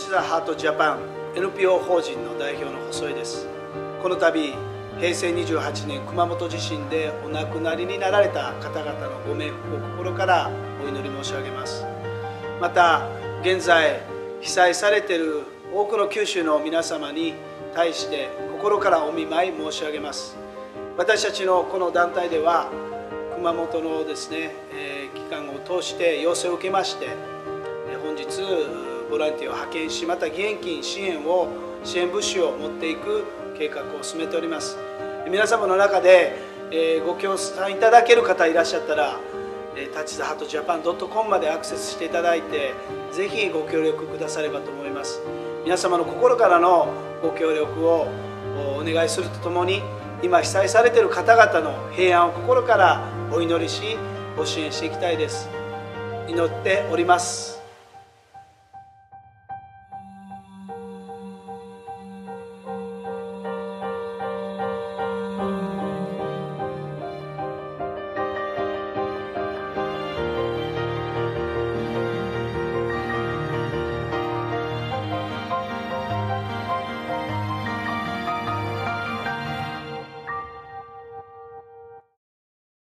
チ・ザ・ハート・ジャパン NPO 法人の代表の細井です。この度平成28年熊本地震でお亡くなりになられた方々のご冥福を心からお祈り申し上げます。また現在被災されている多くの九州の皆様に対して心からお見舞い申し上げます。私たちのこの団体では熊本のですね、えー、機関を通して要請を受けまして本日ボランティアを派遣しまた義援金支援を支援物資を持っていく計画を進めております。皆様の中で、えー、ご協賛いただける方いらっしゃったらタッチザハートジャパン .com までアクセスしていただいてぜひご協力くださればと思います。皆様の心からのご協力をお願いするとともに今被災されている方々の平安を心からお祈りしご支援していきたいです。祈っております。